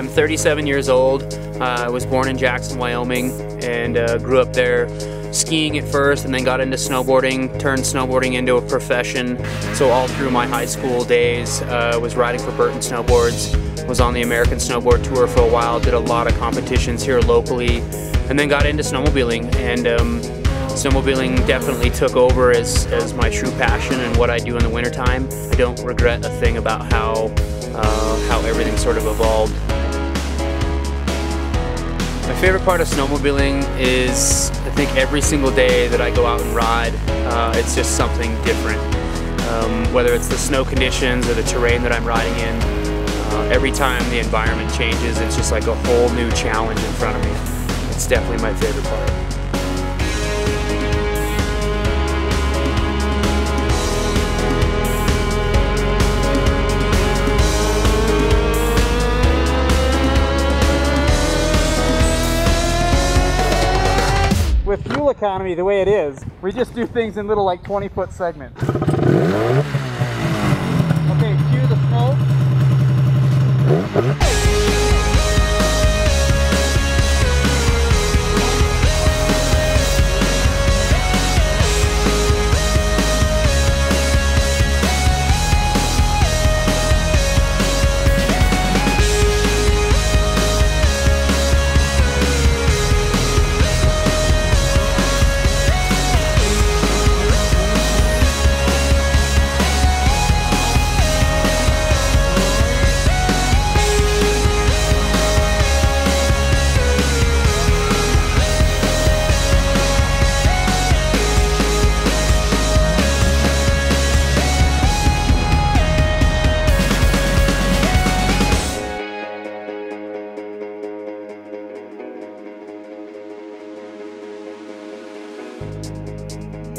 I'm 37 years old. Uh, I was born in Jackson, Wyoming, and uh, grew up there skiing at first and then got into snowboarding, turned snowboarding into a profession. So all through my high school days, uh, was riding for Burton Snowboards, was on the American Snowboard Tour for a while, did a lot of competitions here locally, and then got into snowmobiling. And um, snowmobiling definitely took over as, as my true passion and what I do in the wintertime. I don't regret a thing about how, uh, how everything sort of evolved. My favorite part of snowmobiling is I think every single day that I go out and ride, uh, it's just something different. Um, whether it's the snow conditions or the terrain that I'm riding in, uh, every time the environment changes, it's just like a whole new challenge in front of me. It's definitely my favorite part. Economy the way it is, we just do things in little like 20 foot segments.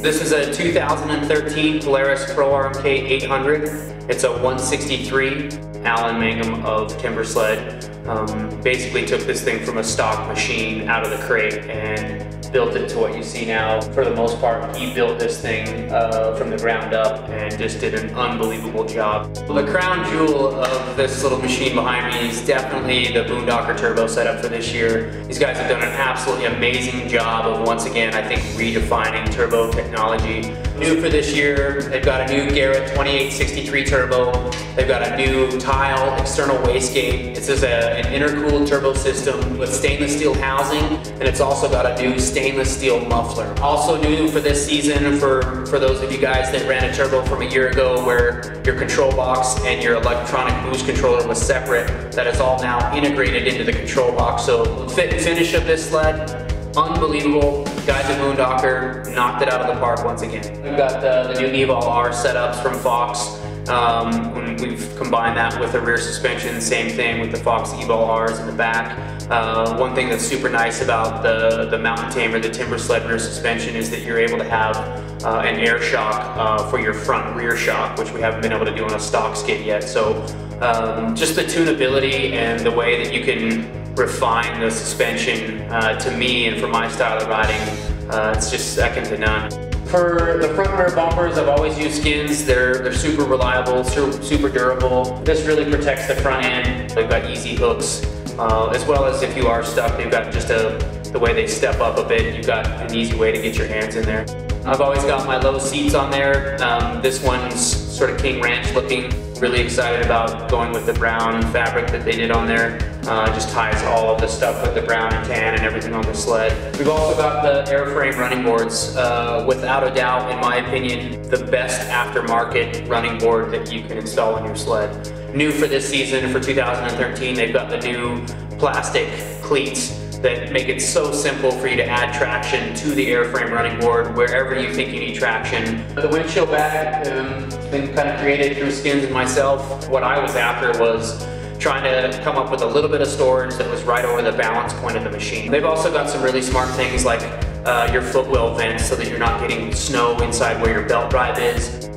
This is a 2013 Polaris Pro RMK 800. It's a 163 Allen Mangum of Timbersled. Um, basically took this thing from a stock machine out of the crate and built it to what you see now. For the most part, he built this thing uh, from the ground up and just did an unbelievable job. The crown jewel of this little machine behind me is definitely the Boondocker turbo setup for this year. These guys have done an absolutely amazing job of once again, I think, redefining turbo technology. New for this year, they've got a new Garrett 2863 turbo. They've got a new tile external wastegate. This is a, an intercooled turbo system with stainless steel housing, and it's also got a new stainless steel muffler. Also new for this season, for, for those of you guys that ran a turbo from a year ago where your control box and your electronic boost controller was separate, that is all now integrated into the control box. So fit and finish of this sled, unbelievable. Guys at Boondocker knocked it out of the park once again. We've got the, the new Evol R setups from Fox. Um, we've combined that with the rear suspension, same thing with the Fox Evol Rs in the back. Uh, one thing that's super nice about the, the Mountain Tamer, the Timbersled rear suspension, is that you're able to have uh, an air shock uh, for your front rear shock, which we haven't been able to do on a stock skid yet. So um, just the tunability and the way that you can refine the suspension uh, to me and for my style of riding, uh, it's just second to none. For the front rear bumpers, I've always used Skinz. They're, they're super reliable, super durable. This really protects the front end. They've got easy hooks, uh, as well as if you are stuck, they've got just a, the way they step up a bit, you've got an easy way to get your hands in there. I've always got my low seats on there. Um, this one's sort of King Ranch looking. Really excited about going with the brown fabric that they did on there. Uh, just ties all of the stuff with the brown and tan and everything on the sled. We've also got the airframe running boards. Uh, without a doubt, in my opinion, the best aftermarket running board that you can install on your sled. New for this season, for 2013, they've got the new plastic cleats that make it so simple for you to add traction to the airframe running board wherever you think you need traction. The windshield bag um, been kind of created through Skinz and myself. What I was after was trying to come up with a little bit of storage that was right over the balance point of the machine. They've also got some really smart things like uh, your footwell vents so that you're not getting snow inside where your belt drive is.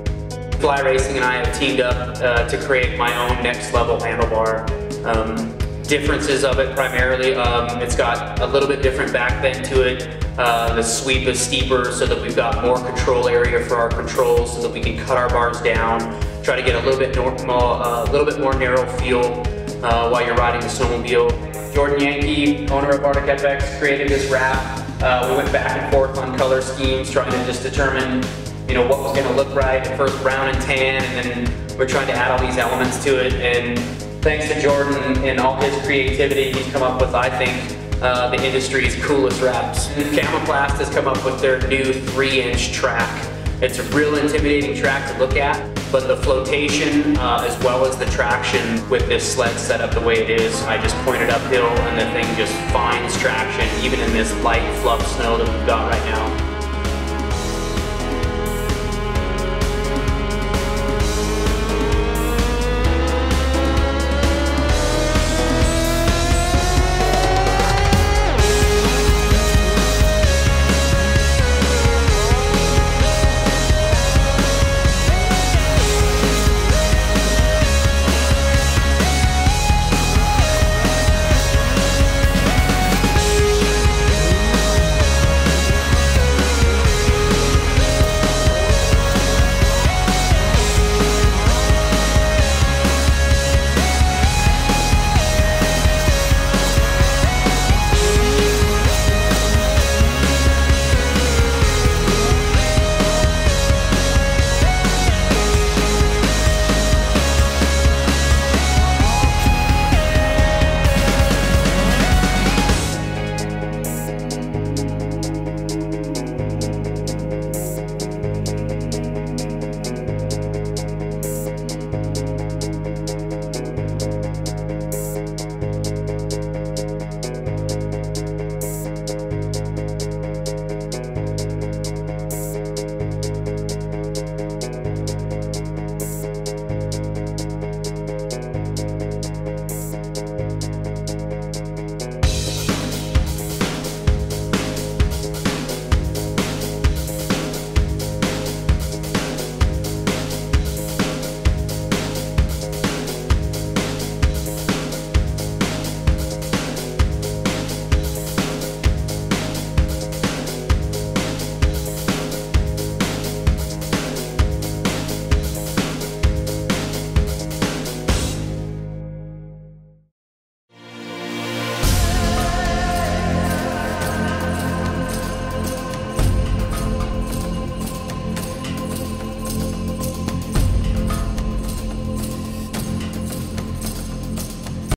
Fly Racing and I have teamed up uh, to create my own next level handlebar. Um, differences of it primarily. Um, it's got a little bit different back bend to it. Uh, the sweep is steeper so that we've got more control area for our controls so that we can cut our bars down, try to get a little bit more, uh, a little bit more narrow feel. Uh, while you're riding the snowmobile. Jordan Yankee, owner of Arctic FX, created this wrap. Uh, we went back and forth on color schemes, trying to just determine, you know, what was going to look right. At first brown and tan, and then we're trying to add all these elements to it. And thanks to Jordan and all his creativity, he's come up with, I think, uh, the industry's coolest wraps. Camoplast has come up with their new three-inch track. It's a real intimidating track to look at, but the flotation uh, as well as the traction with this sled set up the way it is, I just pointed uphill and the thing just finds traction even in this light fluff snow that we've got right now.